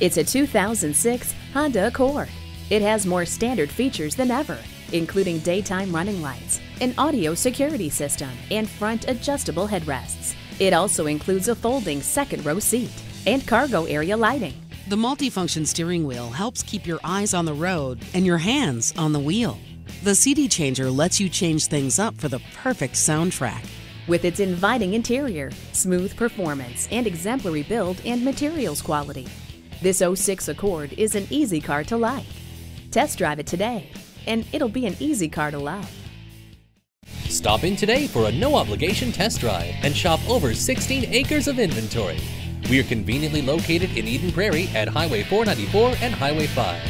It's a 2006 Honda Accord. It has more standard features than ever, including daytime running lights, an audio security system, and front adjustable headrests. It also includes a folding second row seat and cargo area lighting. The multifunction steering wheel helps keep your eyes on the road and your hands on the wheel. The CD changer lets you change things up for the perfect soundtrack. With its inviting interior, smooth performance, and exemplary build and materials quality, this 06 Accord is an easy car to like. Test drive it today, and it'll be an easy car to love. Stop in today for a no obligation test drive and shop over 16 acres of inventory. We are conveniently located in Eden Prairie at Highway 494 and Highway 5.